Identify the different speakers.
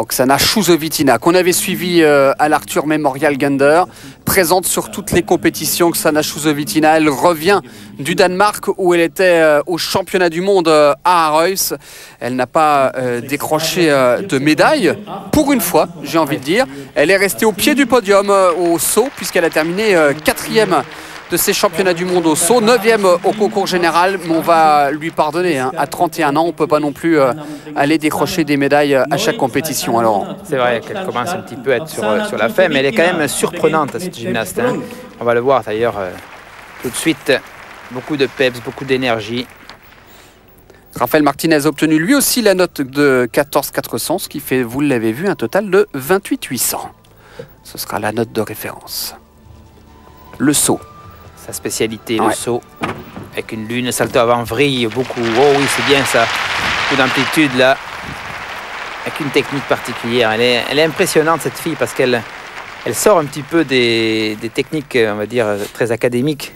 Speaker 1: Oksana Chouzovitina, qu'on avait suivi euh, à l'Arthur Memorial Gander, présente sur toutes les compétitions. Oksana Chouzovitina, elle revient du Danemark où elle était euh, au championnat du monde euh, à Arreus. Elle n'a pas décroché de médaille, pour une fois, j'ai envie de dire. Elle est restée au pied du podium au saut, puisqu'elle a terminé quatrième de ces championnats du monde au saut, 9e au concours général, mais on va lui pardonner. Hein. À 31 ans, on ne peut pas non plus euh, aller décrocher des médailles à chaque compétition. Alors.
Speaker 2: C'est vrai qu'elle commence un petit peu à être sur, euh, sur, la fin, mais elle est quand même surprenante, cette gymnaste. Hein. On va le voir d'ailleurs euh, tout de suite. Beaucoup de peps, beaucoup d'énergie.
Speaker 1: Raphaël Martinez a obtenu lui aussi la note de 14 400, ce qui fait, vous l'avez vu, un total de 28 800. Ce sera la note de référence. Le saut
Speaker 2: spécialité, le saut. Avec une lune, salto avant vrille, beaucoup. Oh oui, c'est bien ça. Beaucoup d'amplitude là. Avec une technique particulière. Elle est, elle est impressionnante cette fille parce qu'elle elle sort un petit peu des, des, techniques, on va dire, très académiques